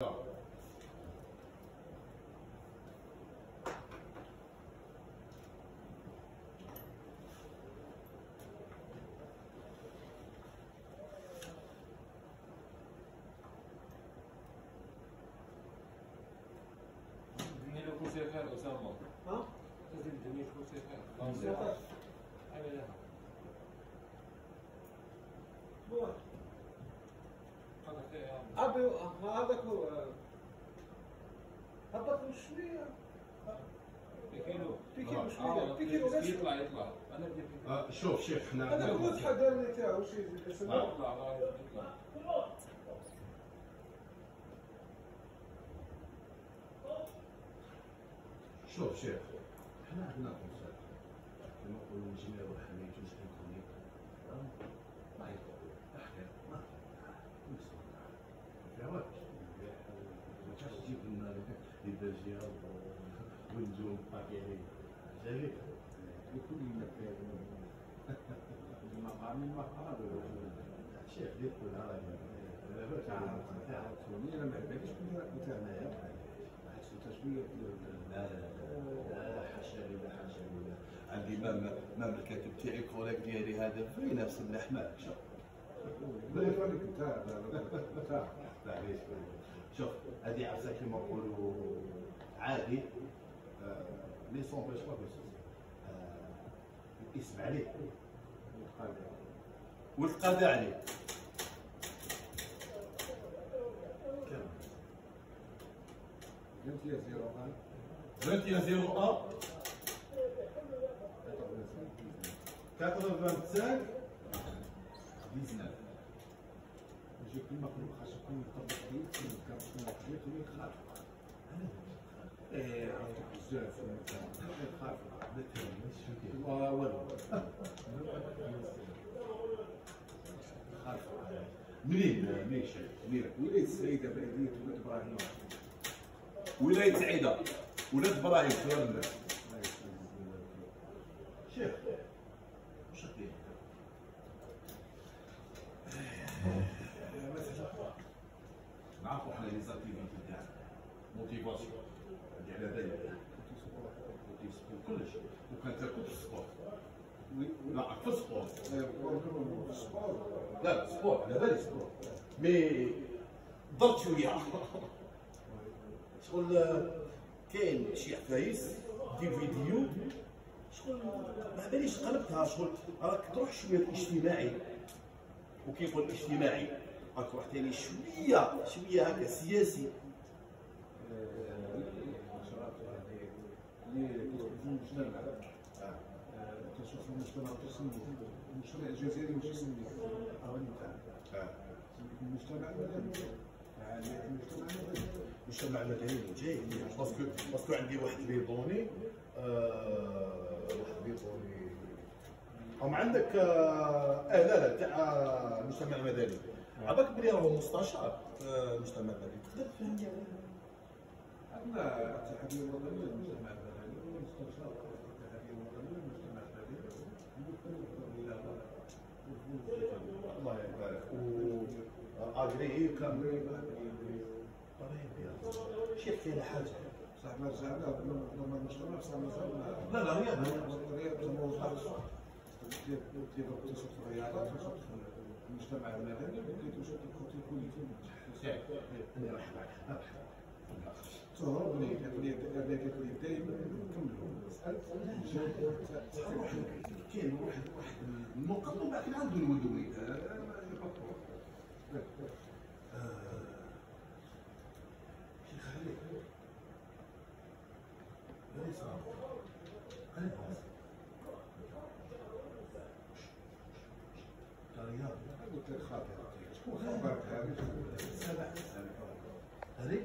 كنت خير اسامه ها؟ لازم الدنيا تكون خير يا عم ابي هذاك هو هبط شوية في كيلو في كيلو آه، شوية آه، في كيلو بس يطلع يطلع أنا بدي في كيلو آه، شوف شيخ إحنا هذاك هو تاعو شي آه. يطلع شوف شيخ إحنا عندنا فرصة كما نقولوا الجميع ما يجوز يكون ما يقول. إحنا ما في عواج ما تجيب لنا لي بلجيا باكيري جاي يكون لنا المقام المقام شيخ يقول هذا أنا ما عجبنيش كنت انايا حسيت شوية لا لا حاشا لله حاشا لله عندي مام مام الكاتب تاعي كوليك ديالي هذا في نفس اللحمه شوف انت انت شوف هذه عرسه كيما نقولوا عادي آه، لي سون باش با الاسم عليه والقضاء عليه كمل قلت يا زيرو قال 21 01 85 19 يجي كل مخلوق خاص يكون يطبق فيه كل كان شنو حياته اللي خالف إيه عرفت بزاف والو منين منين منين ولاية السيدة بلدية ولاد إبراهيم ولاية سعيدة ولاد إبراهيم شيخ وش هدير نعرفوا إحنا لي زاكتيفيتي تاعنا موتيفاسيون هادي على بالي موتيفاسيون كلش وكان تاكل في السبور لا في السبور في السبور لا سبور على بالي سبور مي ضربت شوية. شغل كاين شي عفايس دي فيديو. شغل ما باليش قلبتها شغل راك تروح شوية الاجتماعي. وكي يقول اجتماعي راك تروح تاني شوية شوية هكا سياسي. المجتمع المدني. جاي باسكو باسكو عندي واحد بيضوني آه واحد بيضوني هم عندك آه, آه لا لا تاع المجتمع المدني عباك بلي راهو مستشار المجتمع المدني تقدر تفهمني عندنا الاتحاديه الوطنيه للمجتمع المدني والمستشار الاتحاديه الوطنيه للمجتمع المدني الله يبارك. و اجري كان شيخ فيها حاجة؟ صح ما رجعنا لما المجتمع صار مازال لا لا رياضه الرياض ما وضحش كيف كيف تشوف الرياضه تشوف المجتمع المدني وكيف تشوف الكوتي كوليتيف أنا راح معك تهرب لي كتولي دائما نكملوا كاين واحد واحد النقط كده نعاودو نولدو شيخ علي. علي صعب علي صعب رياض قلت لك خاطر شكون خبرك هذه سبع. هذيك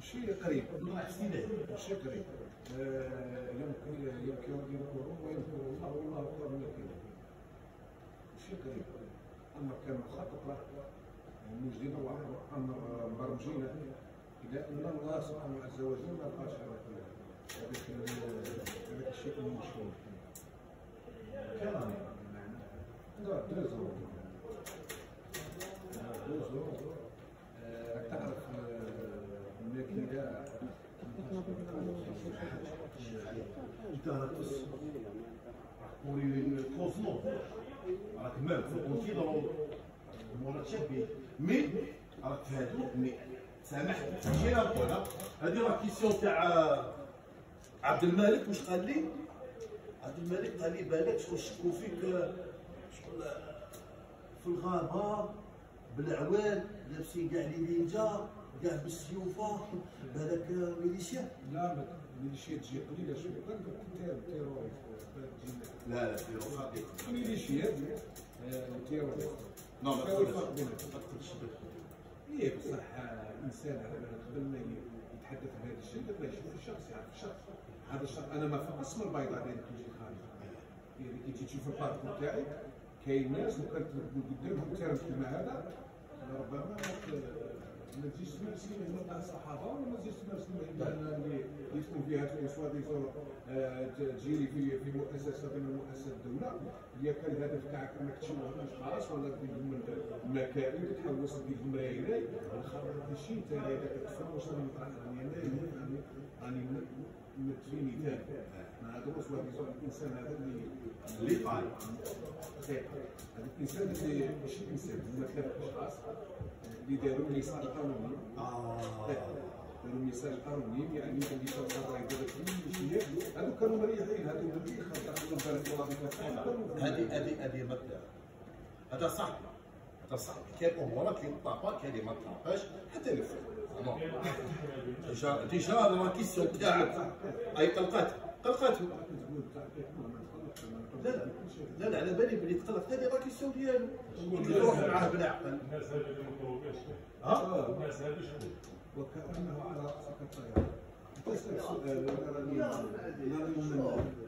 شيء قريب. قريب. يمكن يمكن ان يكون ويمكن الله والله من شيء قريب أمر كان مخطط له موجدين أمر مبرمجين إلى أن الله سبحانه عز وجل ما بقاش هذاك الشيء المشهور كلامي لا دوزو دوزو راك تعرف راك بوري الكوزمو راك مال مولا تشبي مي راك في هادو مي سامحني جينا نقولها هذه راه كيسيون تاع عبد الملك واش قال لي عبد الملك قال لي بالك شكون شكوا فيك شكون في الغابه بالعوان لابسين كاع لي نينجا كاع بالسيوفه بالك ميليشيا لا ما ميليشيا تجي قليلة شوية. كان تيرور. تيروريست لا لا في خطير ميليشيا تيروريست نو ما تقدرش إيه بصح إنسان قبل ما يتحدث بهذا الشيء لازم يشوف الشخص يعرف الشخص. هذا الشخص أنا ما فقص من البيضاء اللي تجي يعني كي تشوف الباركور تاعي كاين ناس لو كانت تقول قدامهم ترى كيما هذا ربما ما تجيش تمارس المهنه تاع الصحافة ولا ما تجيش تمارس المهنه اللي يسكن فيها في سوا ديزون تجيري في في مؤسسة من مؤسسات الدولة هي كان الهدف تاعك إنك تشوف اشخاص ولا تديرهم مكائن تحوس بهم رايلاي الخبر الشيء أنت اذا كتفرج راني راني راني في مثال. ما هذا سوا ديزون الإنسان هذا اللي اللي قال هذا الإنسان اللي ماشي إنسان هما ثلاث أشخاص. اللي داروا ميثاق قانوني آه داروا ميثاق قانوني يعني اللي كان القضاء يدير كل شيء. هذو كانوا مريحين هذو اللي خاطر بالك وظيفه هذه هذه هذه ما هذا صح. هذا صح. كاين امورات اللي طابات هذه ما طاباش حتى الفن. ديجا ديجا راه كيسيون تاعك أي قلقات؟ قلقاته لا لا. لا لا على بالي بلي تقلق هذه راه كيسيون ديالو يروح معاه بالعقل الناس هذه اللي مطلوباش ها؟ الناس هذه شكون؟ وكأنه على راسك الطياره تسال سؤال أنا راني راني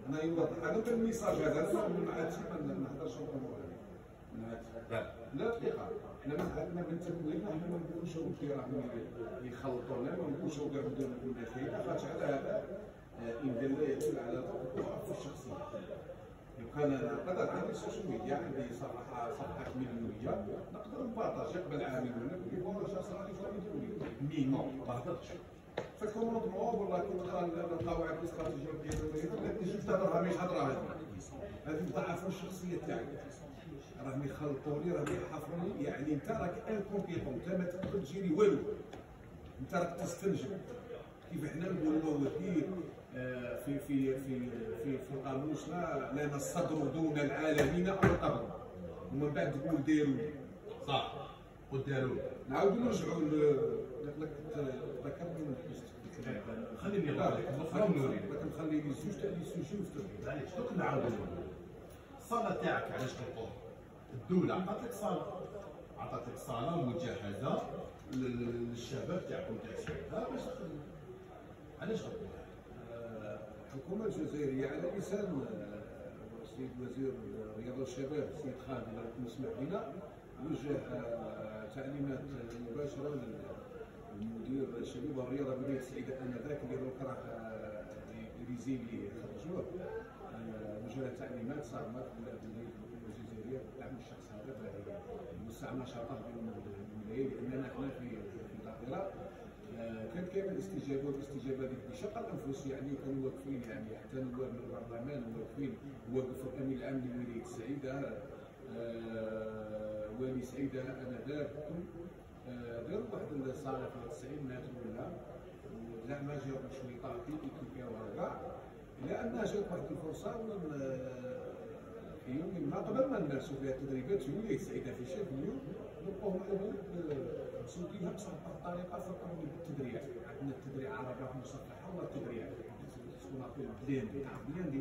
أنا يوضح. أنا كان الميساج هذا أنا ما عادش ما نهضرش في الأمور هذه لا. لا دقيقة. إحنا مثلا من تمويلنا إحنا ما نكونش في راهم ما نكونش كاع كنا شيء خاطر على هذا إن دل يدل على الضعف الشخصية. كان نقدر عندي السوشيال ميديا عندي صفحة صفحة مليونية. نقدر ن partager قبل عامين ولا نقول لهم واش صرا لي لي mais non ما هضرتش فال commandement والله كي نقرا القواعد الاستراتيجيه القياديه لا تجي تهضرها مش هضرها هذه ضعف الشخصية تاعك. راهم يخلطوني راهم يحفروني يعني أنت راك incompétent انت ما تقدر ت gérer والو. أنت راك تستنجد كيف إحنا نقولوا في آه، في في في في في قاموسنا لنا الصدر دون العالمين أو القبر ومن بعد تقول ديروا. صح. وداروا نعاودوا نرجعوا ل- لك ذكرني من خليني لا نقول لك نفهم نوري. لكن خلي لي زوج تاع لي سوجي وفتح معليش دوك نعاودوا الصالة تاعك علاش كتطور الدولة. عطاتك صالة. عطاتك صالة مجهزه لل- للشباب تاعكم تاع الشباب. باش علاش غتطور الحكومة الجزائرية على لسان السيد وزير الرياضة والشباب السيد خالد الله يسمح لنا وجه تعليمات مباشرة للمدير الشباب والرياضة بمدينة سعيدة آنذاك اللي راه آه، ريزيلي خرجوه. وجه تعليمات صارمة في الحكومة الجزائرية دعم الشخص هذا باهي يوسع نشاطه بين الولايات لأننا إحنا في آه، كانت كاينة الاستجابه والاستجابة هذيك بشق الأنفس يعني كانوا واقفين يعني حتى نواب من البرلمان واقفين واقف الأمين العام لولاية سعيدة. آه، والي سعيدة انذاك آه، داروا واحد الصاله في التسعينات ولا زعما جاوا شوية طاقي كيف وهذا إلى أن جات واحد الفرصة من آه، في يوم ما قبل ما نمارسوا فيها التدريبات في ولايه سعيدة في شيخ اليوم نلقوهم مسؤولينها بصح الطريقة فكروا بالتدريع عندنا التدريع عربه مصطلحه ولا التدريع نقول بلان بلان دي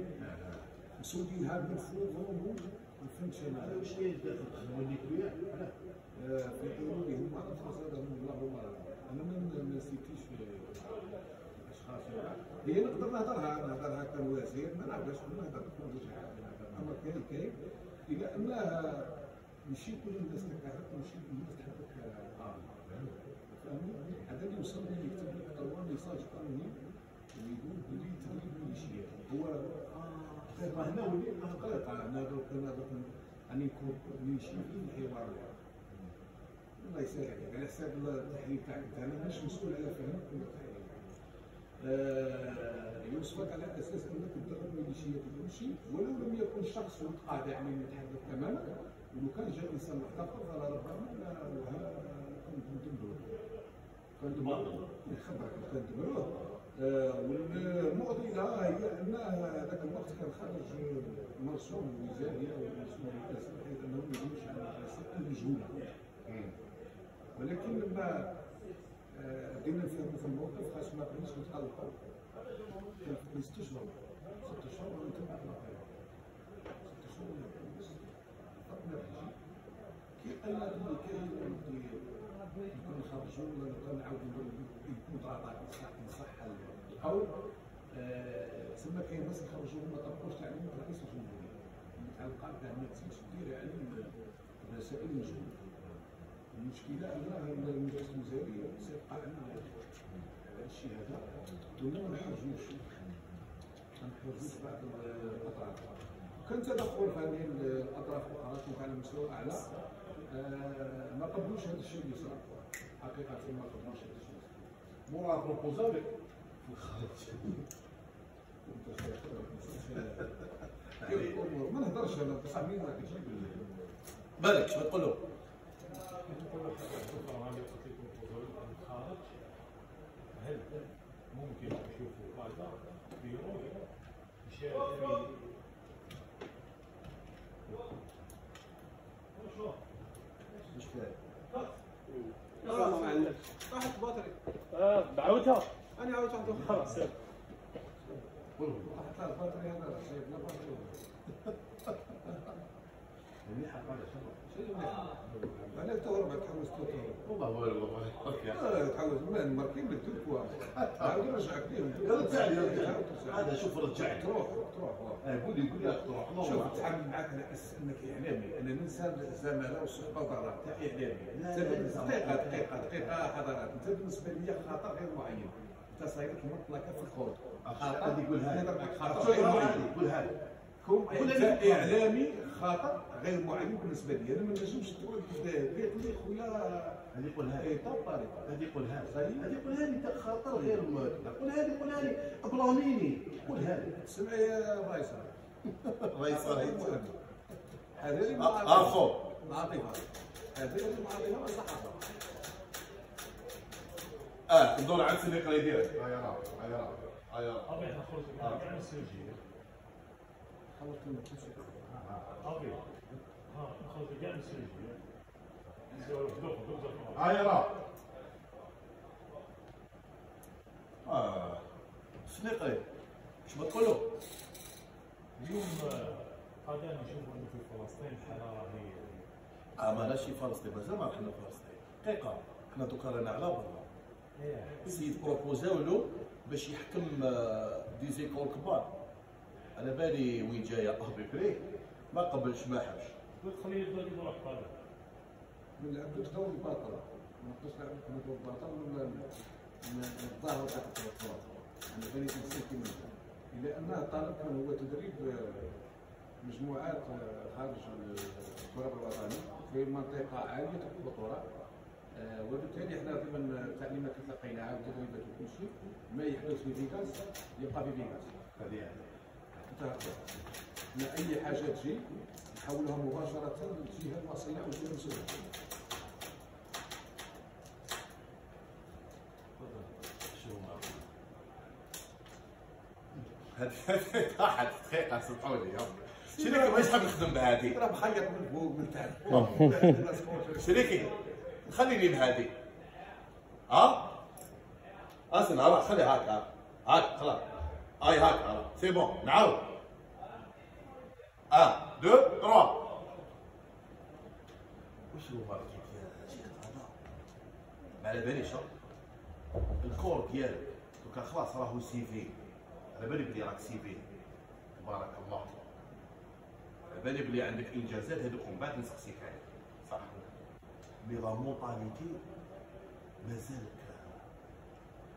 مسؤولينها بالفوق هرمون ما فهمتش أنا واش كاين داخل آه، في قلوبهم ما نعرف زادهم اللهم أنا ما نسيتيش هذا. هي نقدر نهضرها نهضرها كوزير ما نعرفش نهضر أما كاين كاين إلى أنها ماشي كل الناس تكرهك ماشي كل الناس آه. فهمني؟ هذا اللي وصل لي يكتب لك هو message قانوني ويقول بلي تدريب ميليشيات هو آه ما هنا ولي غلط أنا دوك أنا دوك اني نكون ميليشيا في الحوار الله يسهل عليك على حساب التحليل تاعك أنا مش مسؤول على فهم كل التحليل آه، يوصفك على أساس انك تدرب ميليشيات ولو لم يكن الشخص متقاطع من يتحدث امامك ولو كان جاء إنسان محترف فلا ربما لا وها كنت ندبرو كندبرو خبرك كندبروه آه، والمعضله هي ان ذاك الوقت كان خارج مرسوم وزاري أو مرسوم رئاسي بحيث أنه ما يجوش على الرئاسه المجهوله ولكن لما آه، بدينا نفهموا في الموقف خاص ما كناش نتقلقوا كان في ست شهور ست شهور. وأنا نتبع الواقع ست شهور ولا كويس فقنا الرجال اللي كاين اللي يكون خرجوا ولا نعاودوا يكون ضغط نصح نصح القول تسمى كاين ناس يخرجوا ما طبقوش تعليم رئيس الجمهوريه متعلقه بها ما تزيدش دير ان المجلس الوزاري سيبقى عندنا هذا بعض الأطراف. كان تدخل في هذه الأطراف الاخرى على مستوى اعلى ما قبلوش هذا الشيء اللي صار. حقيقة ما قبلوش هذا الشيء. مورا بروبوزا لك ما نهضرش أنا بصح مين راك تجيب بالك شنو تقول له؟ هل ممكن نشوفوا بيروح يشارك مش راحت باطري آه دعوتها أنا عاوز واحد خلاص يلا. هذا مليحه شنو؟ أنا تو ربع تحوس تو والله والله. آه تحوس من مركين بالتركوا عاود رجعك ليهم رجع لي هذا شوف رجعت تروح تروح. يقول لي يقول لي تروح. شوف نتعامل معك أساس أنك إعلامي. أنا ننسى الزماله والصحبه ضرر تاع إعلامي. دقيقة دقيقة دقيقة حضرات. أنت بالنسبة لي خطأ غير معين. أنت صاير لك مطلقة في الخوض. خطأ؟ شو غير معين. قولها لي كون. إعلامي خطا غير معين بالنسبة لي أنا ما نجمش تقول لي لي خويا هذه قولها. اي لي طب طريقه هذه قولها. لي صحيح. هذه قولها لي خاطر غير ماكله قولها لي قولها لي. أبراميني. قولها لي. سمعي يا رايسر رئيس هذه اخو نعطيها هذه المعطيها الصحافه آه ندور على سني قريب ديالك هيا راه هيا راه هيا راه راه آه سني قريب اش ما تقول له اليوم قادر نشوف انه في فلسطين الحراره هي آه ما شي فلسطين مازال ما رحنا فلسطين دقيقه حنا دوكا رانا على برا السيد بروبوزاو له باش يحكم آه، دي زيكول كبار على بالي وين جاية آه بكري ما قبلش ما حبش. قلت خليه يبدا يروح قادر من عندك دور الباطل ما نقدرش نعرف كما دور الباطل ولا الظاهر تاع الكره أنا بالي انسان كيما. إلا انه طالب كان هو تدريب آه، مجموعات آه، خارج الكرة الوطني في منطقة عالية الخطوره آه، وبالتالي إحنا ضمن التعليمات اللي تلقيناها والتدريبات وكل شيء ما يحدث في فيغاس يبقى في فيغاس. انتهى ما أي حاجة تجي نحولها مباشرة للجهه الوصيه أو الجهه المسؤوله هذه واحد دقيقه سمحوا لي شريكي ما يحب يخدم بهذه راه مخيط من فوق من تحت شريكي خليني بهذه. ها اسن ها خلي هاك هاك هاك خلاص. هاي هاك خلاص c'est bon نعاود un deux trois وش هو مالك يا شيخ هذا ما على باليش؟ الكور ديالك دوكا خلاص راهو سي في على بالي بلي راك سي في تبارك الله على بالي بلي عندك انجازات هذوك من بعد نسقسيك عليك صح مي لا مونطاليتي مازال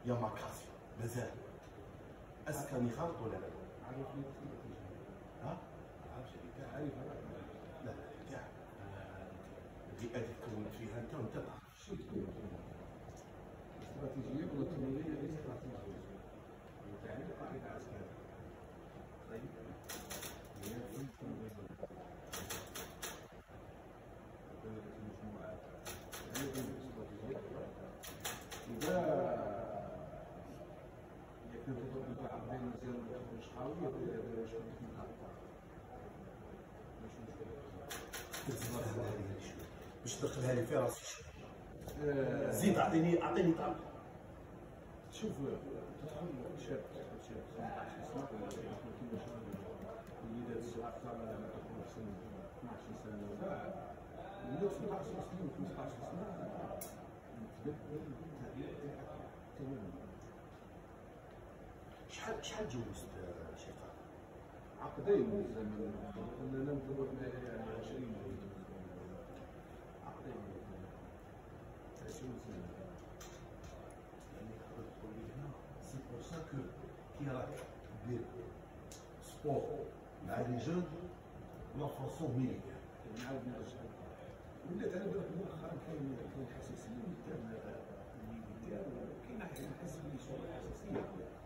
يا ماكاسيو مازال اسكن يخلط ولا لا؟ ها؟ عارف كاع عارف لا كاع البيئة اللي تكونت فيها انت وانت تعرف شو تكون استراتيجيه ولا استراتيجيه القائد العسكري طيب هي في المجموعات يعني إذا إذا كنت تضرب بعض بين مزيان وشحاوي هذا شكون محطة مش مشكلة تدخلها لي في راسي. آه، زيد اعطيني أعطيني طعم. شوف شاب شاب 18 سنه ولا كيما شاب. الوليدات الصغار طالع على 12 سنه 12 سنه ولا ولاد 17 سنه و 15 سنه شحال شحال جوزت آه، شيخ؟ عقدين من أنا يعني 20 عقدين 20 سنه يعني تقدر تقول لي هنا سي بور سا كو كي راك دير سبور مع لي جون لونفونسون ميليتير نعاود نرجع ولات أنا درت مؤخرا كاين كاين حساسية كاين بلي شغل حساسية.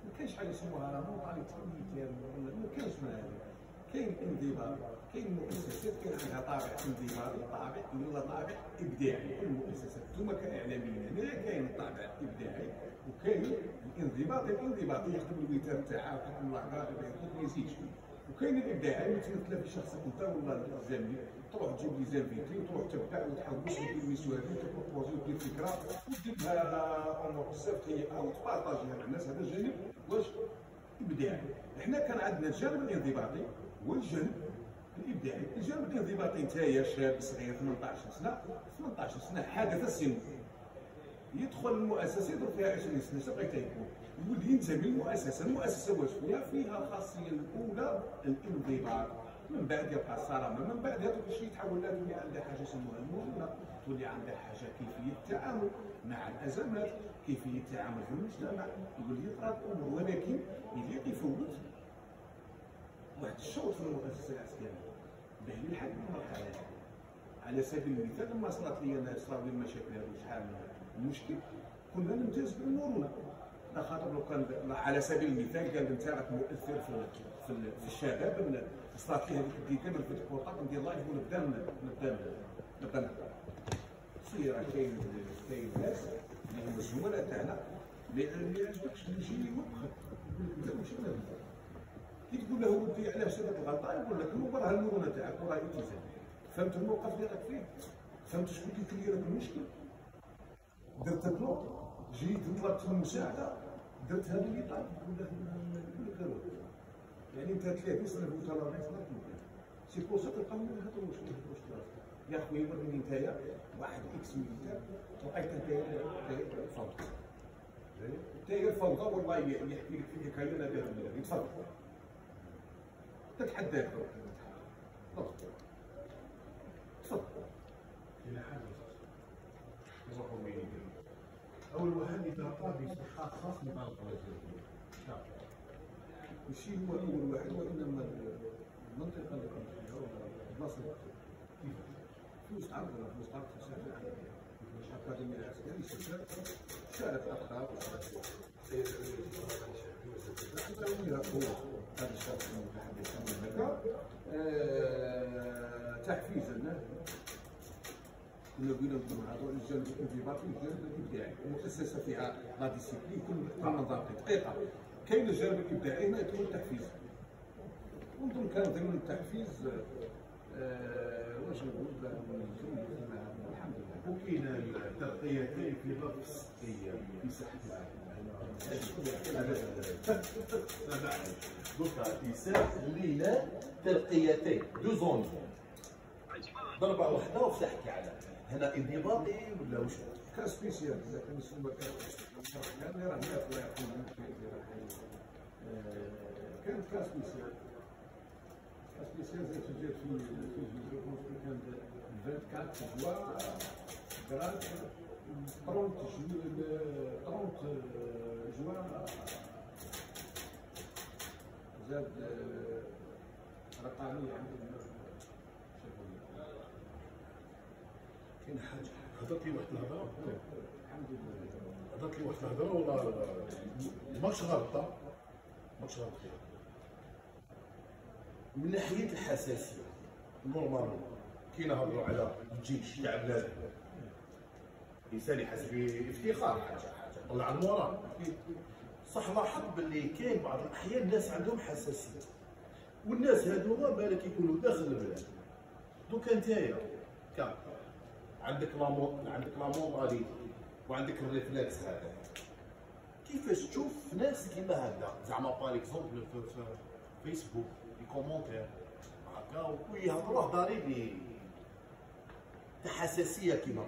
ما كاينش حاجة اسمها راه mentalité ولا ما كاينش من هذا. كاين انضباط كاين مؤسسات كاين عندها طابع انضباطي طابع ولا طابع إبداعي. المؤسسات أنتم كإعلاميين هنا كاين الطابع الابداعي وكاين الانضباط الانضباطي يخدم الوتر تاعها العقارب يخدم ما يزيدش. وكاين الابداعي متمثله في شخصك انت ولا الزميل تروح تجيب les invités وتروح تبدع وتحوس ودير émission هذه وت proposer ودير فكرة ودير لها امور بزاف تهيئها وتبارطاجيها مع الناس هذا الجانب واش ابداعي إحنا كان عندنا الجانب الانضباطي والجانب الإبداعي. الجانب الانضباطي انت يا شاب صغير 18 سنة 18 سنة حدث السن يدخل المؤسسة يدخل فيها 20 سنة شنو بغيت يكون؟ يولي ينتمي للمؤسسه المؤسسة واش فيها؟ فيها الخاصيه الأولى الانضباط. من بعد يبقى الصرامة من بعد هذوك الشيء يتحول لها تولي عندها حاجة اسمها المرونه تولي عندها حاجة كيفية التعامل مع الأزمات كيفية التعامل في المجتمع. يقول لي يطرا الأمور ولكن يليق يفوت واحد الشوط في المؤسسة العسكرية. باه يلحق المرحله على سبيل المثال لما صارت لي أنا لي المشاكل هذو شحال من مشكل كنا نمتاز بالمرونه. لا خاطر لو كان على سبيل المثال قال انت راك مؤثر في في, الشباب صارت لي هذيك الديكه من فتح ندير live ونبدا نبدا نبدا نهضر. كاين كاين ناس اللي هما الزملاء تاعنا اللي ما يعجبكش يقول لك انت ماشي كي تقول له ودي علاش هذاك الغلطه يقول لك هو راه المرونه تاعك وراه التزام فهمت الموقف اللي راك فيه؟ فهمت شكون كيكري لك المشكل؟ درت bloc جيت طلبت المساعدة درت هذا اللي طلب لك دابا. يعني انت 30 سنه في وزاره الرئيس ما تمكن سي بور سا من هذا المشكل هذا المشكل يا خويا وريني نتايا واحد إكس ميليتير لقيت نتايا فوضى. نتايا فوضى والله يحكي لك في حكايه أنا داير من تفضل تتحداك تفضل. تفضل. إلى حاجة اول واحد يتعطى بصحه خاص بتاع البرازيل الشيء هو أول واحد وإنما المنطقة اللي كنت فيها البلاصه فيها فلوس عرض ولا فلوس عرض ساعه الاكاديميه العسكرية شارك شارك اخطاء هذا الشرط المتحدث عن هذا آه، تحفيزا كنا قلنا نكون هذا الجانب الانضباطي والجانب الابداعي المؤسسه فيها لا ديسيبلين كل كل نظام في دقيقه كاين الجانب الابداعي هنا يكون التحفيز. ونظن كان ضمن التحفيز آه، واش نقول؟ الحمد لله. وكاين الترقيتين في نفس الأيام في ساحة دوكا يساق الليلة ترقيتين دو زون. ضربة واحدة وفتحتي على هنا انضباطي ولا وش كان سبيسيال اذا كان يسمى كان راه آه، كانت كان سبيسيال كان سبيسيال زي تجي في في كان 24 جوا grade 30 ju- 30 جوا زاد آه، رقميه عندنا كاين حاجة هضرت لي واحد الهضره هضرت لي واحد الهضره ولا ماكش غلطة؟ ماكش غنخير من ناحية الحساسية normalement كي نهضروا على الجيش تاع بلاد الإنسان يحس بافتخار حاجة حاجة. طلع ال moral صح لاحظ باللي كاين بعض الأحيان الناس عندهم حساسية. والناس هذوما بالك يكونوا داخل البلاد. دوكا نتايا كا عندك la men- عندك la mentalité وعندك ال réflexe هذا. كيفاش تشوف ناس كيما هكذا؟ زعما par exemple في, في فيسبوك في commentaire هكا ويهضروا هضاري ب تاع حساسيه كيما.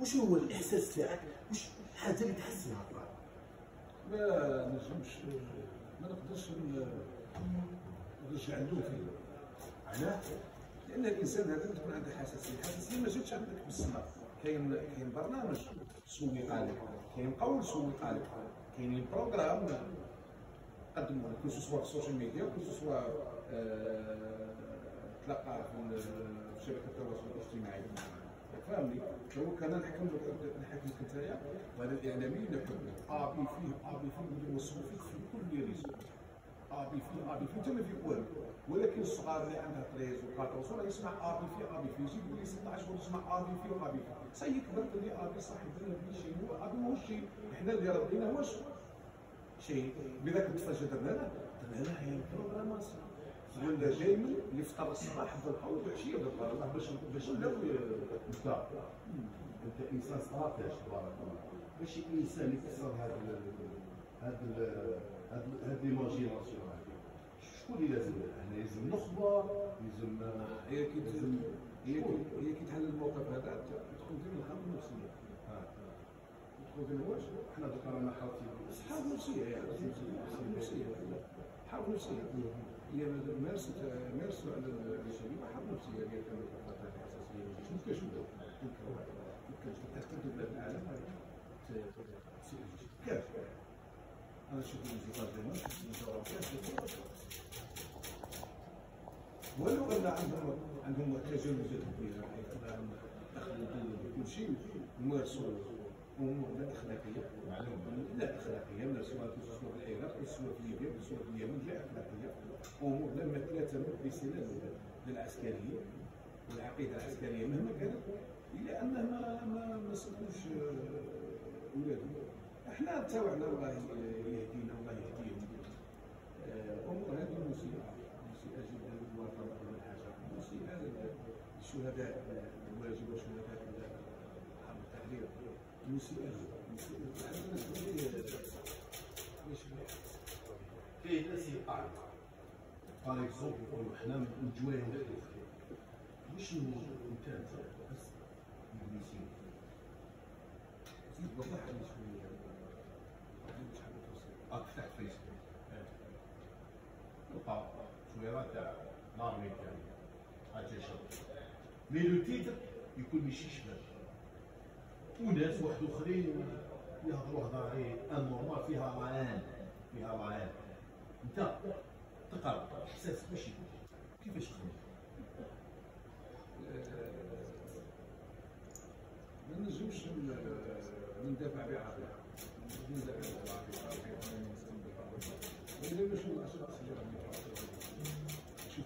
وش هو الإحساس تاعك؟ وش الحاجة اللي تحس بها؟ ما نجمش ما نقدرش نرجع له فيه. علاه لأن الإنسان هذا تكون عنده حساسيه الحساسيه ما جاتش عندك بالسنه كاين كاين برنامج سوق عليك كاين قول سوق عليك كاين programme قدموا لك que ce soit في ال social media que ce soit آه، تلقى في شبكة التواصل الاجتماعي. فهمني؟ لو كان نحكم نحكمك انت وهذا الإعلامي نحكمك ابي فيه ابي فيه اللي يوصلوا فيك في كل ريزق ابي فيه ابي فيه انت ما فيك والو ولكن الصغار اللي عندها 13 و 14 راه يسمع ابي فيه ابي فيه يزيد يولي 16 ولا يسمع ابي فيه وابي فيه سي كبر تقول لي ابي صاحب أنا في شيء هو ابي ماهوش شيء إحنا اللي ربينا هو شيء بذاك الطفل درنا له درنا له هي ال programmation ولا جاي من يفطر الصباح بالقهوه والعشيه بالقهوه باش باش ولاو انت انت انسان استراتيجي تبارك الله. ماشي انسان يكسر هذا هذا هذا هذا l'imagination شكون اللي لازم؟ هنا لازم نخبه لازم هي كي تزم- هي كي تحل الموقف هذا تدخل ديما الحرب النفسية؟ تدخل ديما واش؟ إحنا دوكا رانا حاطين حرب نفسية يعني حرب نفسية حرب نفسية. هي مارست مارسوا على الشبيبه حرب نفسية ديال الفترة الأساسية. شنو كيف تكتب بلاد العالم كيف أنا شفت الانتقاد ديالنا كيف ولو ان عندهم عندهم تجاوزات كبيره حيث انهم دخلوا كل شيء ومارسوا امور لا اخلاقيه لا اخلاقيه مارسوها سواء في العراق سواء في ليبيا سواء في اليمن لا اخلاقيه امور لا لا تمت بسلام للعسكريه والعقيده العسكريه مهما كانت الا انها ما ما ما صدقوش اولادهم إحنا تاوعنا الله يهدينا الله يهديهم آه، امور هذه مسيئه مسيئه جدا للوطن اول حاجة مسيئه للشهداء الواجب وشهداء حرب التحرير مسيئه مسيئه مش فيه ناس يقع بار اكزومبل يقولوا حنا من جوايه واش انت بس انجليزي زيد وضح لي شوية زيد شحال توصل راك فتحت فيسبوك تلقى شويرات تاع الامريكان حاجة شغل مي لو تيتر يكون ماشي شباب وناس واحد اخرين يهضروا هضاري انورمال فيها رعان فيها رعان انت تقرا احساس ماشي كيفاش تخدم ما نجمش ندافع بعقل وإلا باش الأشخاص اللي راهم يتعاطوا نشوف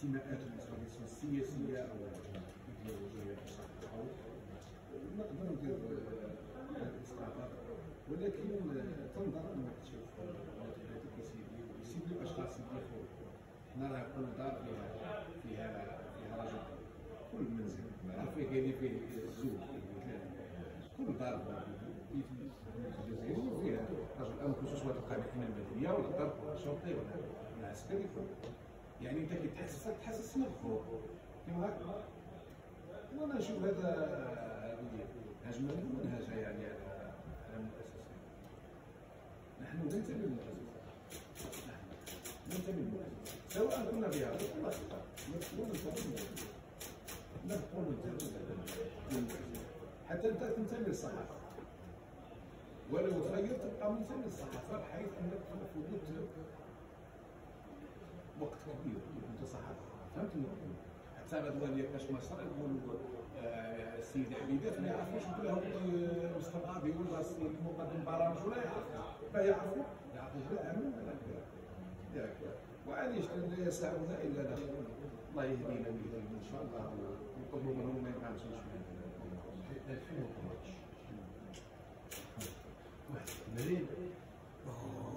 توجهاتهم السياسية أو الإيديولوجية أو نقدر ندير الاستعراض ولكن تنظر أنك تشوف هذيك سيدي سيدي الأشخاص راه كل دار فيها فيها رجل. كل منزل. فيه كاين فيه الزوج كل دار في الجزائر فيها رجل أو خصوصا تلقى محكمه المدنيه ولا ضرب ولا شرطي ولا ولا عسكري يعني انت كي تحسس تحسس من كيما هكا وأنا نشوف هذا هجمه منهجه يعني على المؤسسه نحن ننتمي للمؤسسه نحن ننتمي للمؤسسه سواء كنا بها ولا نكون ننتمي نكون حتى أنت تنتمي للصحافة. ولو تغير تبقى منتمي للصحافة بحيث أنك تفوت وقت كبير انت صحافة. فهمتني حتى غدوى ديال باش مصر يقولوا آه، سيدي حميدات ما يعرفوش بلا هو مستغرب يقول له السيد المقدم برامج ولا يعرف. ما يعرفوا يعرفوا بلا عمل ولا وعليش لا يسعنا إلا له الله يهدينا ويهديهم إن شاء الله. منهم ما يفهمش شوية 2012 واحد التمرين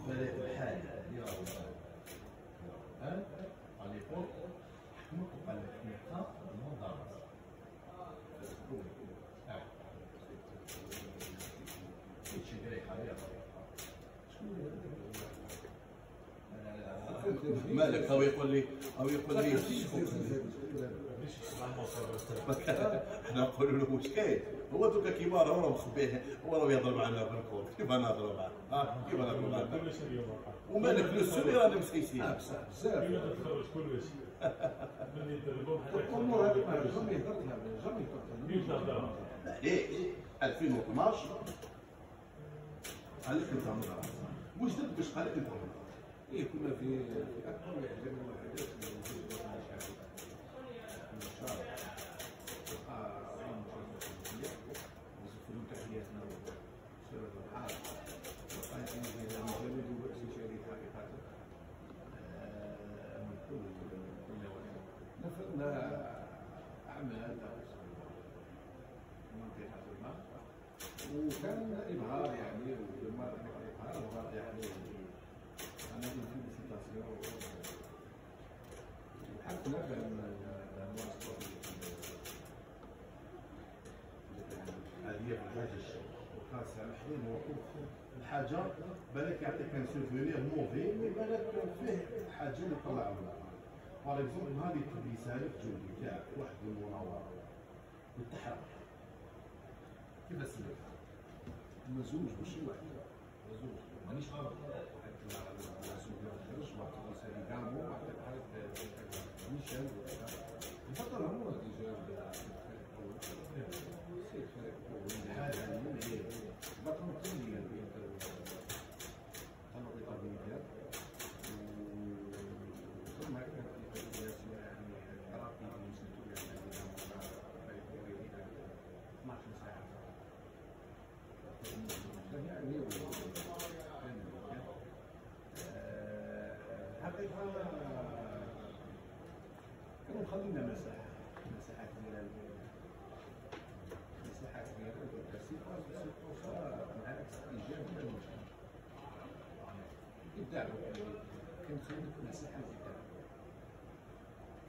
فريق الحالي اللي راهو ها على ليبوك حكمك وقال لك نقاط المدرسة هادشي قريح عليها مالك هو يقول لي أو يقول لي إحنا نقولوا له واش كاين هو دوكا كيما راه راه مخبيه هو راه يهضر معنا بالكور كيف نهضروا معاه ها؟ كيف نهضروا معاه ومالك لو سوري رانا مسيسين بزاف كيما تتخرج كلش من يدربهم حتى الأمور هذه ما جامي هضرتها جامي هضرتها معليش 2012 قال لك انت مدرسه واش درت باش قال لك انت مدرسه إيه كنا في في أكثر من إعجاب الوحدات من الجزء المشاهد. إن شاء الله. آه، عين مشاهدة وزفروا تحياتنا وسيرة الحال. وقال إن هذا مجرد بأس شديد حقيقة. آه، من كل كل واحد. نفذنا أعمال منطقة ما وكان إبهار يعني ولما إبهار إبهار يعني أنا كنت في بأن هذه وكان سامحني موقف الحاجة بالك يعطيك ان سوفونير موفي مي بالك فيه حاجة اللي طلع منها باغ اكزومبل هذه لك جولي تاعك واحد المناوره والتحرك كيف سلك مزوج ماشي واحد مزوج مانيش غلط مزوج واحد كامو واحد مانيش أنا البطل هو ديجا سي الفريق الحاجة هي البطل الثاني اللي طلب طبيعيات ثم كان في قضية يعني تراقي المسؤولية يعني 12 ساعة يعني حقيقة كانوا مخلينا مساحة مساحة كبيرة مساحة كبيرة الصفة الصفة مع الاستجابة للمجتمع إبداع كان خلينا مساحة للإبداع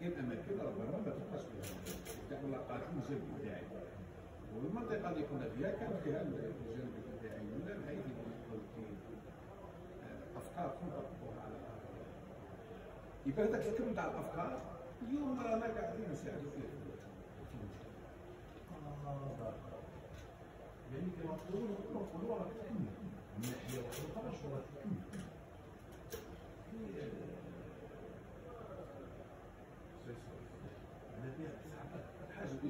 كاين أماكن ربما ما تبقاش فيها إبداع ولا قاتل والمنطقة اللي كنا فيها كان فيها الجانب الابداعي ولا بحيث يكون في افكار تنطبقوها على الاخرين. يبقى هذاك الكم تاع الافكار اليوم رانا قاعدين نساعدوا فيه. يعني كما نقولوا نقولوا راه تكمل من ناحيه واحدة أخرى راه تكمل أنا فيها تسعه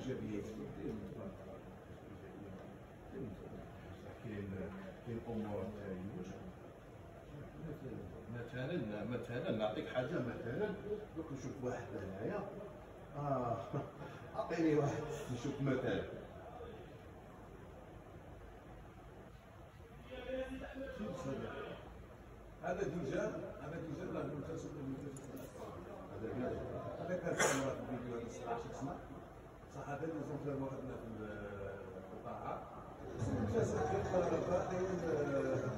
مثلا مثلا نعطيك حاجة مثلا دوك نشوف واحد هنايا آه اعطيني واحد نشوف مثلا هذا déjà هذا déjà راه ملتزم هذا كاع هذا كان صور الفيديو هذا 16 سنه صح هذا اللي زرت واخذنا في ممتاز باقي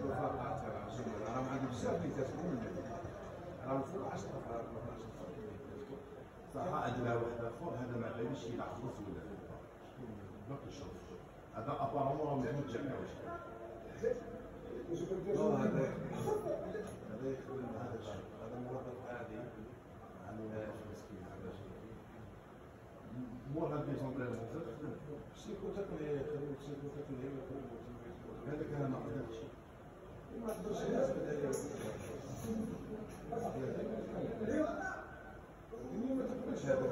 الرفاقات راهم عندي بزاف اللي يكتبوا من راهم فوق 10 صح عندنا واحد اخر هذا ما باليش فلوس ولا باقي الشرف هذا ابارامون راه ما يعملش كاع هذا هذا هذا موظف عادي عن مسكين هذا مور هاد ليزومبلير سيكو تقنية يخدموا سيكو تقنية يخدموا هذاك أنا ما قدرتش ما الناس بداية ما تقبلش هذا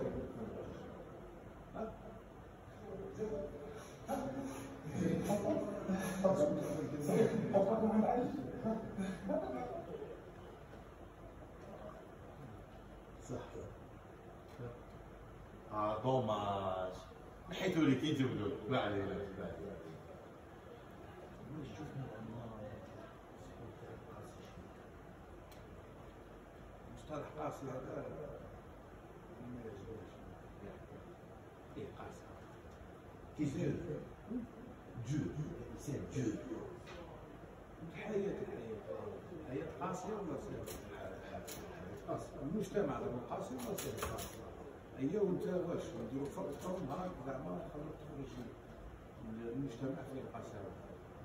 آه دوماج حيثوا لك انت بدون ما علينا. ما علينا. مصطلح قاسي هذا ما يعجبنيش إيه قاسي Dieu, c'est Dieu. الحياة الحياة الحياة قاسية ولا؟ قاسية المجتمع قاسي ولا قاسي هي وانت واش نديرو فرق نهار زعما خلوك تخرج المجتمع فيه القساوة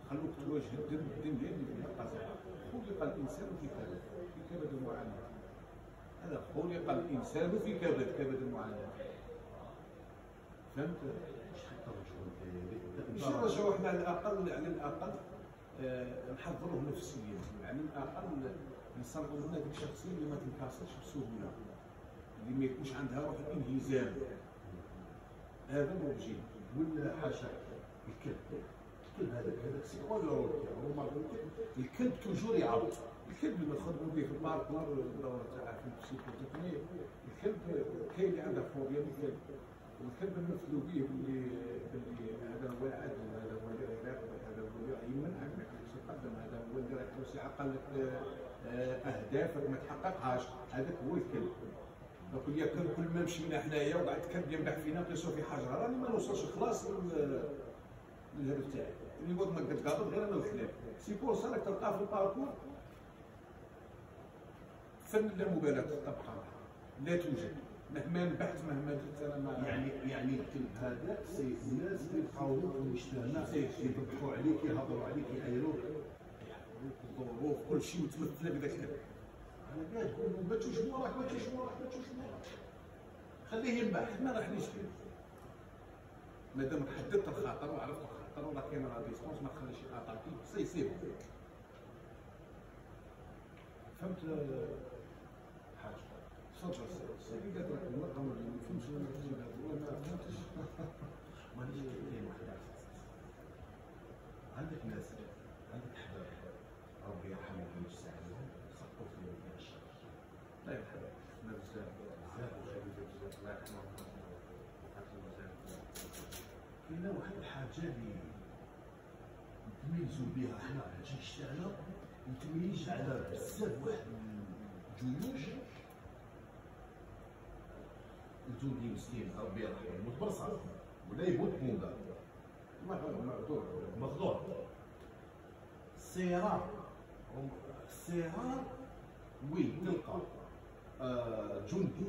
خلوك تواجه الدم الدنيا اللي فيها القساوة خلق الإنسان في كبد في كبد المعاناة هذا خلق الإنسان في كبد كبد المعاناة فهمت؟ مش نرجعوا إحنا على الأقل على الأقل آه، نحضروه نفسيا. يعني على الأقل نصنعوا لنا ديك الشخصيه اللي ما تنكسرش بسهولة. اللي ما يكونش عندها روح الإنهزام. هذا موجود ولا حاشا الكلب. الكلب هذاك هذاك c'est هو ما الكلب toujours يعض الكلب اللي نخدموا به في ال parcours الدورة تاع في ال psychotechnique الكلب كاين اللي عنده فوبيا من الكلب. والكلب نمثلوا به باللي باللي هذا هو العدل هذا هو العراق هذا هو اللي يمنعك يخليكش تقدم؟ هذا هو اللي راح توسع قال لك آه، اهدافك ما تحققهاش. هذاك هو الكلب. اللي كان كل ما مشينا حنايا وقعد الكلب يمدح فينا نقيسو في حجره راني ما نوصلش خلاص لل- للهدف تاعي. اللي هو ما قد قابل غير أنا والكلاب c'est pour ça راك تلقاه في ال parcours فن لا مبالاه تبقى لا توجد مهما نبحث مهما درت أنا ما يعني يعني الكلب هذاك c'est الناس اللي يقاوموا في المجتمع يضحكوا عليك يهضروا عليك يعايروك الظروف كل شيء متمثله بذاك الكلب أنا نقول لهم ما تشوش موراك ما تشوش موراك ما تشوش موراك خليه ينبح ما راح نشفي مادام حددت الخطر وعرفت الخطر ولا كاين لا ديسبونس ما تخليش يقاطعك سي سي. فهمت حاجة تفضل السيدي قالت لك المرقم اللي ما فهمش ولا ما فهمتش مانيش كاين واحد عندك ناس عندك احباب ربي يرحمهم ويجزي عليهم سقطوا في يوم الشر لا يرحم إحنا بزاف بزاف وخليفه بزاف الله يرحمهم كاينة واحد الحاجة اللي نتميزوا بها حنا في الجيش تاعنا نتميز على بزاف واحد الجيوش الجندي مسكين ربي يرحمه يموت برصاص ولا يموت بوندا. معذور مخضوع السيارات السيارات وين تلقى آه جندي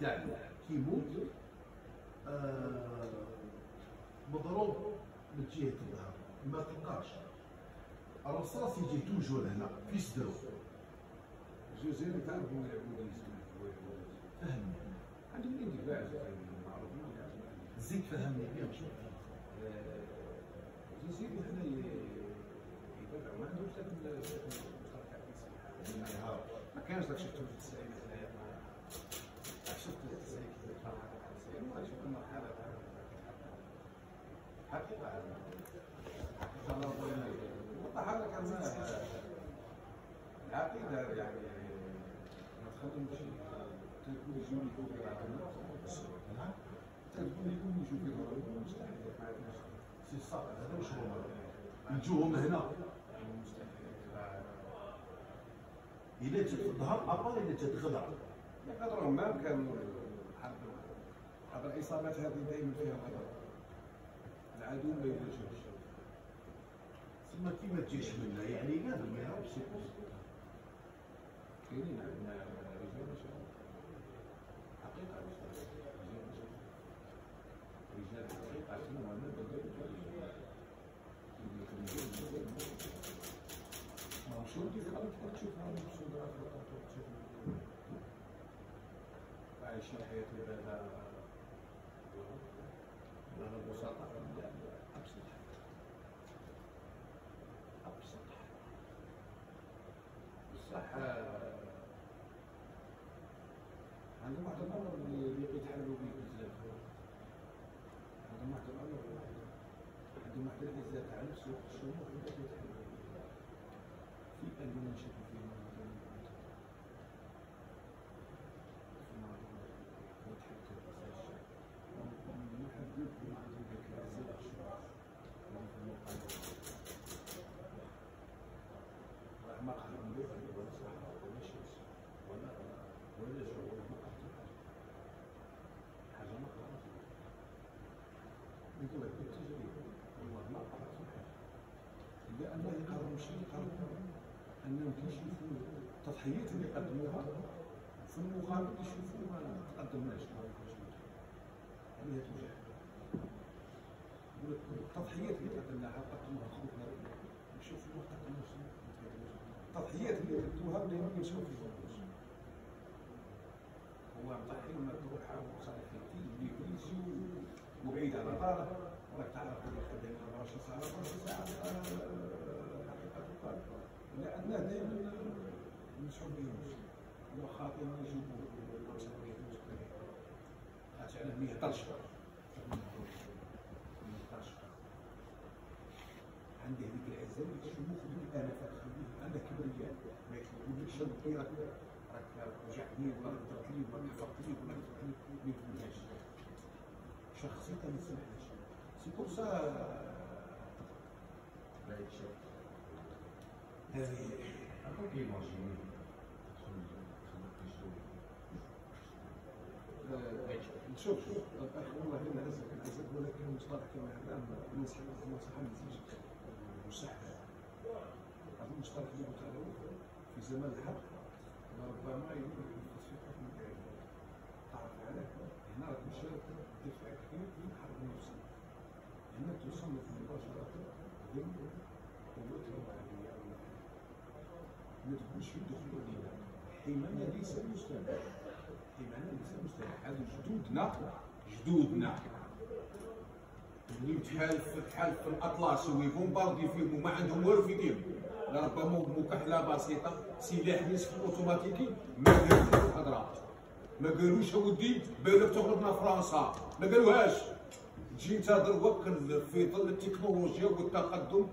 تاعنا. كيموت آه مضروب من جهة الظهر. ما تلقاش. الرصاص يجي توجور هنا في صدره جوزين تعرفوا العبودية فهمني عندهم الاندفاع معروفين زيد فهمني شنو جزيرة هنا يدافعوا ما عندهمش ذاك الإنسانية. ما كانش ذاك شفتو في التسعينات شفت التسعينات كيف ما شفت المرحلة تاع حقيقة حقيقة الله يرضى العقيدة يعني ما تخدمش تكون يجوني فوق العقيدة تكون يكون يشوف في مستحيل ما عندناش سي صح هذا واش هو نجوهم هنا الا جات الظهر ابار الا جات غدا قدرهم ما كانوا حرب العصابات هذه دائما فيها قدر العدو ما يواجهش تسمى كي ما تجيش منا يعني قادر ما يهربش كاينين عندنا رجال مشاهد حقيقة رجال مشاهد رجال الحقيقة شنو هو أنا بدي ما هو شو كيف خليك تشوف هذا شو تشوف عايشين حياة هذا هذا البساطة أبسط أبسط بصح عندهم واحد اللي يتحلوا به بزاف عندهم واحد الامر عندهم واحد العزه تاع نفس الشموع اللي يتحلوا في اللي نشوفوا فيه مثلا في معلومات وتحكي ما حد يمكن لك بالتجربه والله ما قرأت في حاجة لأن يقرروا شيء يقرروا انهم كيشوفوا التضحيات اللي قدموها في المقابل يشوفوا ما تقدمناش هذه توجع التضحيات اللي قدمناها قدموها خوتنا نشوفوا ما قدمناش التضحيات اللي قدموها دائما نشوفوا في الفلوس هو مضحي لما تروح وصالح اللي يجي وبعيد على داره وراك تعرف اللي خدام 24 ساعه 24 ساعه لأنه دائما نشوف بهم وخاطر يجيبوا خاطر على 100 طرش عنده هذيك العزه اللي تشوف بالالافات عنده كبرياء ما يقولش راك راك وجعتني ولا ضربت لي ولا حفظت لي ولا ما يقولهاش شخصيته ما تسمحلهاش سي بور سا هذه شوف شوف الاخ والله الا عزك العزك ولكن المصطلح كما هذا النصيحه ما تجيش مستحيل هذا المصطلح اللي قلت في زمان الحرب ربما يمكن التصفيق من تعرف عليه هنا راك مش دفاع كثير من الحرب النفسيه هنا تصنف مباشره ضمن قوات الوطنيه ما تقولش يدخلوا لنا حينما ليس مستمر حينما ليس مستمر هذو جدودنا جدودنا اللي تحالف تحالف في الاطلس ويبومباردي فيهم وما عندهم والو في يديهم ربما مكحله بسيطه سلاح نصف اوتوماتيكي ما قالوش الهضره ما قالوش اودي بالك تغلبنا فرنسا ما قالوهاش تجي انت دروك في ظل التكنولوجيا والتقدم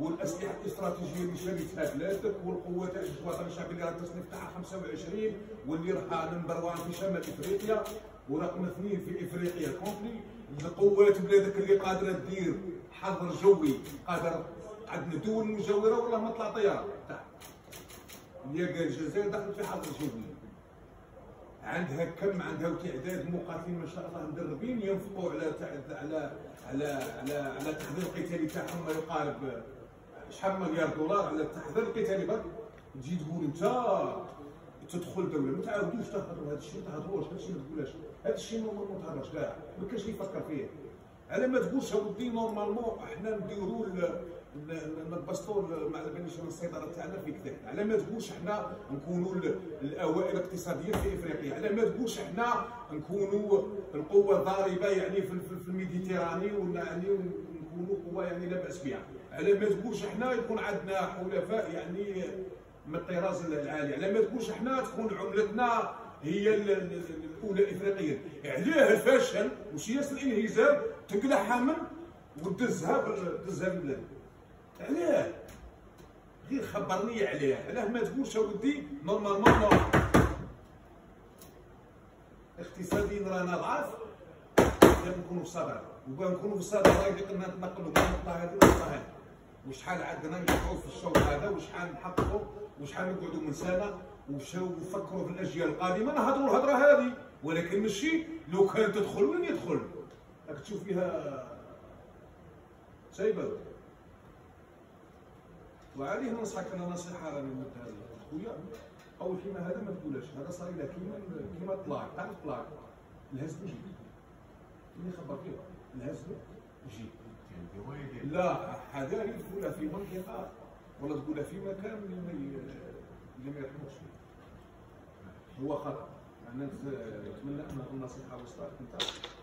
والأسلحة الاستراتيجية اللي شريتها بلادك والقوات الشعبية اللي راه التصنيف تاعها 25 واللي راها number 1 في شمال إفريقيا ورقم اثنين في إفريقيا complet القوات بلادك اللي قادرة دير حظر جوي قادر عندنا دول مجاورة والله ما طلع طيارة؟ تاع اللي قال الجزائر دخلت في حظر جوي. عندها كم؟ عندها تعداد مقاتلين ما شاء الله مدربين ينفقوا على على على على على التحضير القتالي تاعهم ما يقارب شحال مليار دولار على التحضير القتالي برك تجي تقول انت تدخل دوله ما تعاودوش تهضروا هذا الشيء ما تهضروش هذا الشيء ما تقولهاش. هذا الشيء ما تهضرش كاع ما كاينش اللي يفكر فيه. على ما تقولش اودي normalement إحنا نديروا نبسطوا على باليش السيطره تاعنا في كذا. على ما تقولش إحنا نكونوا الأوائل اقتصاديا في إفريقيا. على ما تقولش إحنا نكونوا القوة الضاربة يعني في, الميديتيراني ولا يعني نكونوا قوة يعني لا بأس بها. على ما تقولش إحنا يكون عندنا حلفاء يعني من الطراز العالي. على ما تقولش إحنا تكون عملتنا هي الأولى افريقيا علاه الفشل وسياسه الإنهزام؟ تقلعها من ودزها دزها للبلاد علاه غير خبرني عليه. علاه ما تقولش أودي normalement normal اقتصاديا رانا ضعاف. نكونوا في الصدر وبغا نكونوا في الصدر غادي نتنقلوا من النقطة هذه للنقطه هذه. وشحال عندنا نقطعوا في الشوط هذا وشحال نحققوا وشحال نقعدوا من سنة ونفكروا في الأجيال القادمة نهضروا الهضرة هذه. ولكن ماشي لو كان تدخل وين يدخل؟ راك تشوف فيها سايبة. وعليه ننصحك أنا نصيحة راني نمدها خويا أول كلمه هذا ما تقولهاش هذا صار لك كيما كيما الطلاق. تعرف الطلاق؟ الهزم يجي اللي خبر فيه الهزم يجي لا حذاري تقولها في منطقة ولا تقولها في مكان اللي ما يرحموش فيه هو خطأ. أنا نتمنى أن النصيحه وصلت أنت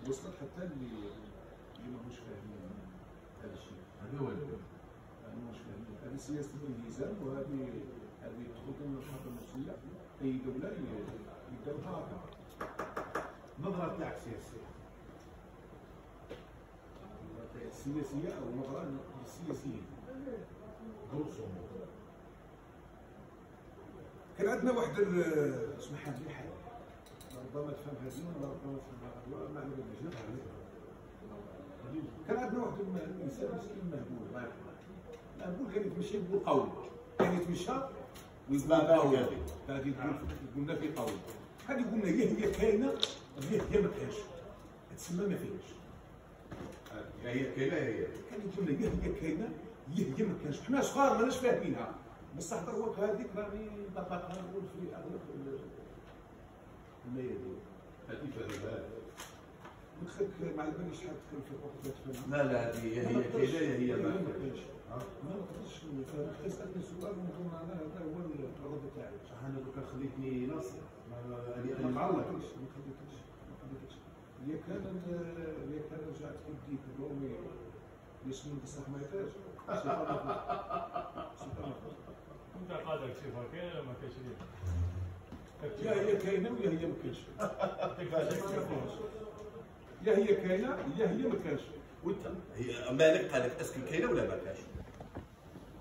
وصلت حتى اللي اللي ماهوش فاهمين هذا الشيء. هذا هو ماهوش فاهمين. هذه سياسة الانهزام وهذه هذه تخرج من الحرب النفسية. أي دولة يبداوها هكذا نظرة تاعك سياسية السياسيه أو نظره للسياسيين غروسو كان عندنا واحد اسمح لي حاجة ربما تفهم هذه ولا ربما تفهم هذه. ما على باليش كان عندنا واحد الإنسان مسكين مهبول الله يرحمه. مهبول كان يتمشى يقول قول كان يتمشى ويقول قول هذه تقول قلنا في قول هذه قلنا هي هي كاينة هي هي ما كاينش تسمى ما فيهاش. هي كاينة هي. كان يقول لي هي كاينة هي هي ما كانش. حنا صغار ماناش فاهمينها. بصح دروك هذيك راني طبقها نقول في اغلب ال- الميادين هذه فهمها نخك ما على شحال تكون في الوقت لا لا هذه هي كاينة هي ما ما كاينش ما نقدرش تسالني سؤال ونقول أنا هذا هو الرد تاعي أنا دوكا خليتني ناصر. ما- هذه أنا ما خليتكش ما خليتكش هي كان هي كان رجعت في الدبلومي يسمون بصح ما يفاش انت قادر تشوفها كاين ولا ما كاينش اللي يا هي كاينة ويا هي ما كاينش. يا هي كاينة يا هي ما كاينش وانت هي مالك قال لك est-ce que كاينة ولا ما كاينش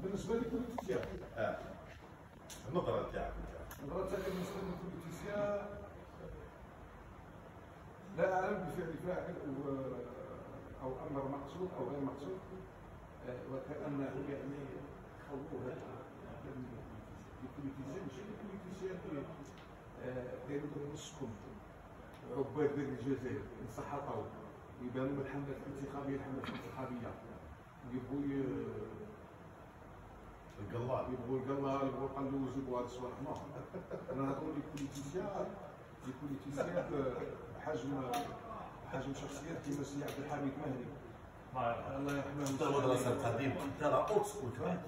بالنسبة les politiciens آه النظره تاعك انت النظره تاعي بالنسبة les politiciens لا اعلم بفعل فاعل أو أو أمر مقصود أو غير مقصود. آه، وكانه يعني خوفوها البوليتيسيان ماشي البوليتيسيان اللي كانوا نسكن عباد الجزائر انسحقوا. يبانوا من الحملات الانتخابية الحملات الانتخابية. يبغوا القلاب يبغوا القلال يبغوا يقلوز يبغوا هاد الصوالح. ما أنا هضروا لي بوليتيسيان لي بوليتيسيان بحجم بحجم شخصيات كيما سي عبد الحميد مهدي. الله يرحمه. انت المدرسة القديمه انت راه اوت سكول بات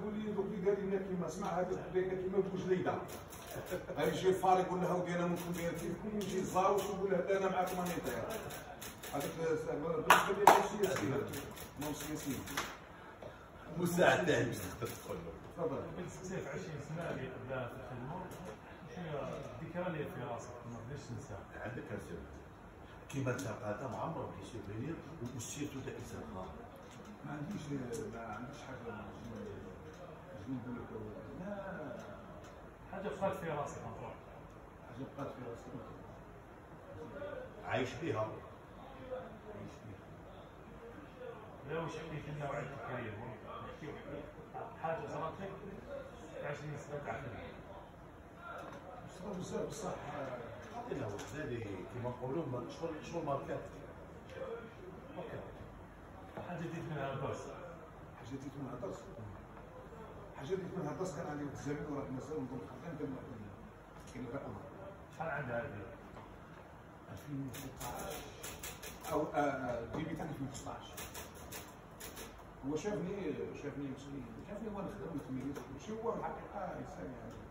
تقول لي دوك اللي دايرين كيما سمع هذا دايرين كيما بوجليده غادي يجي الفار يقول لها ودي أنا ممكن داير فيكم يجي الزار ويقول لها أنا معكم راني طاير هذاك بالنسبة لي ماشي سياسيين مو سياسيين مساعد تاعي باش تقدر تدخل له تفضل. بالنسبة في 20 سنة اللي قبلها في الخدمة. شنو الذكرى اللي في راسك ما تقدرش تنساها عندك رسم كيما انت قاعدة معمر بلي وسيرتو تاع إنسان خاطر ما عنديش ما عنديش حاجة شنو نقول لك لا. حاجة بقات في راسك مطروح حاجة بقات في راسي. عايش بها عايش فيها. لا واش عندك لنا وعد الكارير نحكيو حاجة صارت لك؟ في 20 سنه تاع صرا بزاف بصح لا وحدادي كيما نقولوا شغل شغل ماركات. أوكي حاجة ديت منها الباس حاجة ديت منها درس حاجة ديت منها درس كان عندي الزمن وراه مازال نظن خدام كان كاين غير أمر شحال عندها هذه؟ 2016 أو ديبي تاع 2016 هو شافني شافني شافني وأنا خدام التمييز ماشي هو الحقيقة إنسان يعني.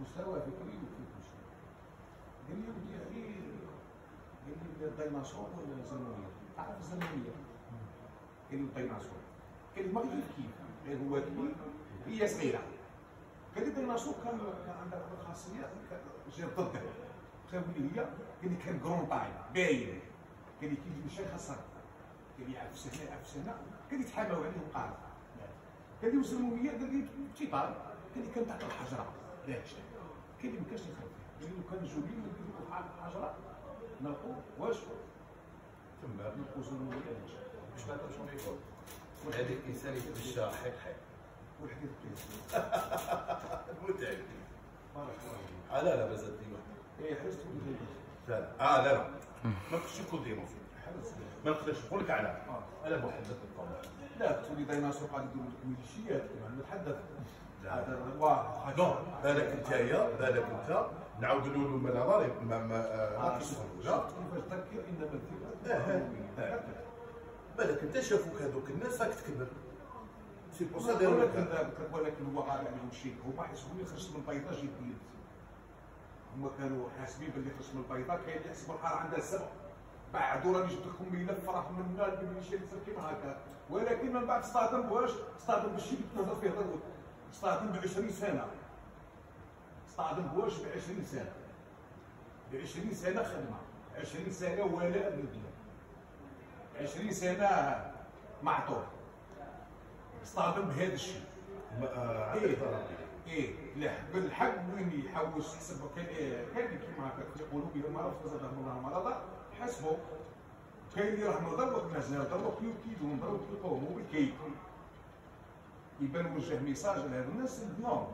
مستوى فكري وفي كل شيء قال لي ودي أخي قال لي الديناصور ولا الزمنيه تعرف الزمنيه قال لي الديناصور قال لي ما كيف غير هو كبير هي صغيره قال لي الديناصور كان عندها بعض الخاصيات جات ضده لي هي قال لي كان كرون طاي باين قال لي كي يجي مشى خسر قال لي عفس هنا عفس هنا قال لي تحاموا عليه وقال قال لي والزموميه قال لي تيطال قال لي كان تحت الحجره قال لي ما كانش لي لو كان جولين نديروا حال الحجره نلقوا واش؟ تما نلقوا زموميه مش هذا شنو يقول هذاك الإنسان يتمشى حيك حيك والحديث بليس متعب. بارك الله آه لا لا مازال دي واحد إيه حرصت لا لا. آه لا لا. ما نكون ديناصور حرصت ما نقدرش نقول لك على. آه. أنا محدد الطمع لا تولي ديناصور قاعد يديروا لك ميليشيات كما نتحدث. هذا واحد نو بالك انت يا بالك انت نعاود نقولوا من نظري ما ما ما تذكر؟ انما آه. بالك أنت شافوك هذوك الناس راك تكبر. سي بور سا لك ولكن هو غالي عليهم شيء هما حسبوا لي خرجت من البيضاء جيت هما كانوا حاسبين باللي خرجت من البيضاء كاين اللي يحسبوا الحارة عندها سبع. بعدوا راني جبت لكم ملف فرح من النار اللي كيما هكا. ولكن من بعد اصطدم بواش اصطدم بالشيء اللي تنهضر فيه اصطدم ب 20 سنة. اصطدم بواش ب 20 سنة. ب 20 سنة خدمة. 20 سنة ولاء للبلاد 20 سنة معطوه اصطدم بهذا الشيء. آه، ضرر. إيه. لا بالحق وين يحوس حسب. كان كان كيما هكا يقولوا بهم مرض فزادهم الله مرضا حسبوا. كاين اللي راه مرضى وقت ما زاد ضربوا كيدهم ضربوا كيقوموا بالكيد يبان وجه ميساج لهذ الناس نورم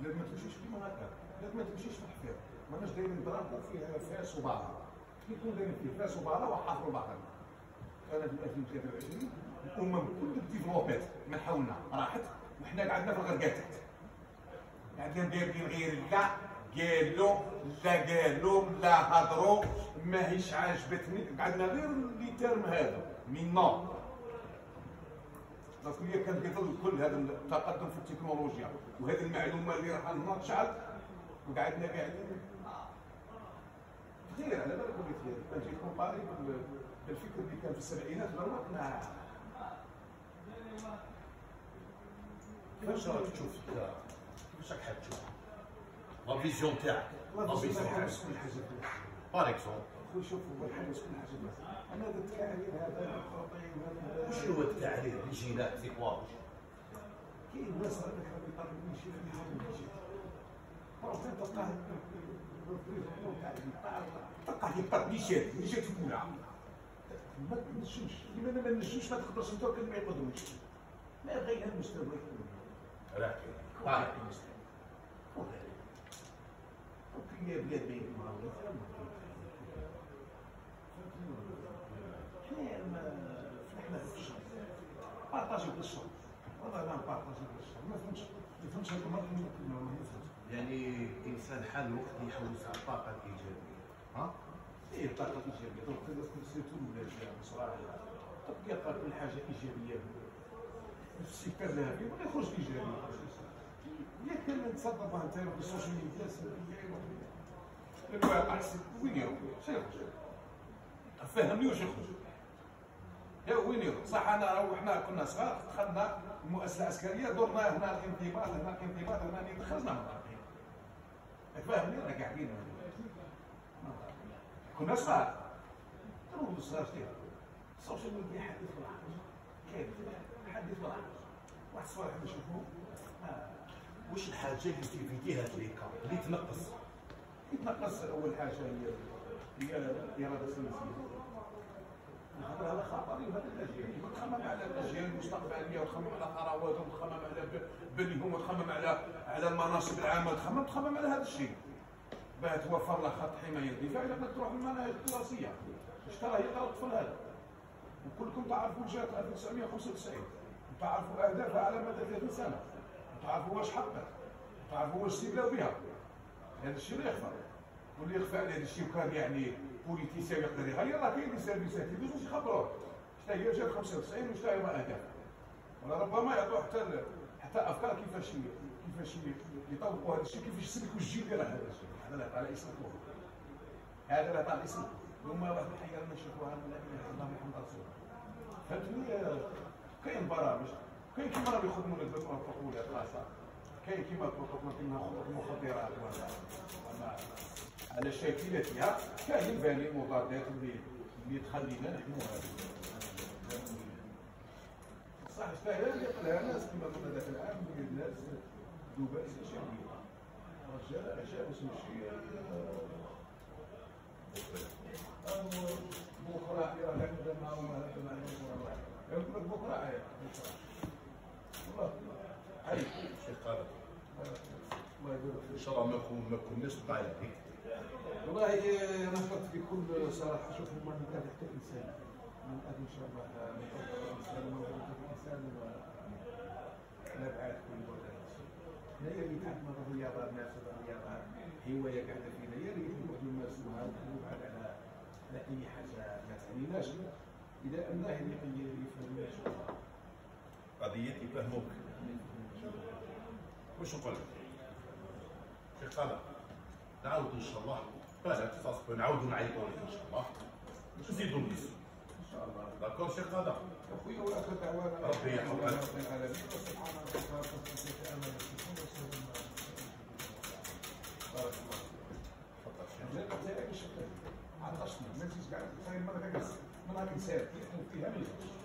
بلاد ما تمشيش كيما هكا بلاد ما تمشيش في الحفاظ ماناش دايرين ضربوا فيها فاس وبعض كي يكون دايرين فيه فاس وبعض وحافروا بعضنا سنه 2023 الامم كل ديفلوبات من حولنا راحت وحنا قعدنا في الغرقات تحت قعدنا مدابين غير لا قالوا لا قالوا لا هضروا ماهيش عاجبتني قعدنا غير لي تيرم هذا من نو هي كانت قتل كل هذا التقدم في التكنولوجيا وهذه المعلومة اللي راح نشعل وقعدنا قاعدين غير على بالك لك كان جيت comparer بالفكر اللي كان في السبعينات غرقنا كيفاش راك تشوف انت؟ كيفاش راك تشوف؟ la vision تاعك la vision تاعك par exemple خويا شوف هو الحدث كل حاجة أنا هذا التكاليف هذا واش هو التعليل الجينات في كواش كاين ناس هذاك يطلبوا شي في حاجة فين تلقاه؟ تلقاه يبقى نيشات نيشات كلها ما تنجمش لماذا ما نجمش ما تقدرش انت ما يقدروش ما غير المستوى. راك طارق المستوى. وكل بلاد بين المعاونات حنا ما إحنا في الشر بارطاجيو بالشر والله ما نبارطاجيو بالشر ما فهمتش ما فهمتش هذا المرض ما فهمتش يعني الانسان حال الوقت يحوس على الطاقه الايجابيه ها إيه الطاقه الايجابيه donc surtout الولاد بصراحه تبقى كل حاجة إيجابية. السكر ذهبي ولا يخرج إيجابي؟ يا كان تصدق انت في ال social media الواقع وين يروح؟ شنو يخرج؟ فهمني واش يخرج؟ يا وين يروح؟ صح أنا راهو حنا كنا صغار دخلنا المؤسسه العسكريه درنا هنا الانضباط هنا الانضباط هنا اللي دخلنا من فاهمني؟ راه قاعدين كنا صغار. تروحوا صغار شتي ال social media حدث بالعرض كيف؟ حدث بالعرض واحد الصوالح نشوفوه واش الحاجة اللي تيفيديها تريكا اللي تنقص؟ يتنقص أول حاجة هي هي الاراده السياسيه خاطر هذا خطر وهذا الاجيال تخمم على الاجيال المستقبليه وتخمم على ثرواتهم وتخمم على بنيهم وتخمم على على المناصب العامة. تخمم تخمم على هذا الشيء. باه توفر له خط حماية دفاع. الا بدك تروح للمناهج الدراسية واش ترى هي يقرأ الطفل هذا. وكلكم تعرفوا جات 1995 وتعرفوا اهدافها على مدى 30 سنة. وتعرفوا واش حقق وتعرفوا واش استبلاو بها. هذا الشيء لا يخفى. واللي يخفى على هذا الشيء وكان يعني بوليتيسيان يقدر يغير راه كاين دي سيرفيسات يدوزوا باش يخبروه حتى هي جات 95 واش هي اهداف ولا ربما يعطوا حتى حتى افكار كيفاش كيفاش يطبقوا هذا الشيء كيفاش يسلكوا الجيل ديال هذا الشيء هذا اللي عطى يسلكوه هذا اللي عطى يسلكوه هما واحد الحياة من لا اله الا الله محمد رسول فهمتني كاين برامج كاين كيما راهم يخدموا لك بالبروتوكولات خاصه كاين كيما البروتوكول كيما المخدرات ولا على شاكلتها كاين المضادات اللي اللي تخلينا نحموا هذه صح تستاهل اللي قالها ناس كما قلنا ذاك العام من الناس دبي شديد رجاء جاء اسم الشيء بكره يا لك ما هو ما لك ما يقول لك بكره عيا والله عليك شي قادر الله يبارك إن شاء الله ما كناش عليك والله أنا فكرت بكل صراحة شوف ما نكاد حتى إنسان. من إن شاء الله من الانسان ومن الانسان والابعاد كل هذا الشيء هي اللي الرياضة الناس الرياضة. هوايه قاعدة فينا. اللي يمكن نمارسوها ونبعد على على اي حاجة ما تعنيناش إذا الله. اللي يفهم قضيه يفهموك واش نقول لك شي قادر نعاود إن شاء الله. بلا تصاصب نعاودوا نعيطوا لك إن شاء الله. نزيدوا نقيسوا إن شاء الله. داكور شي قادر اخويا واخر دعوانا ربي يحفظك. بارك الله لا عطشنا ما نسيش كاع كاع من هاك نسال فيها ما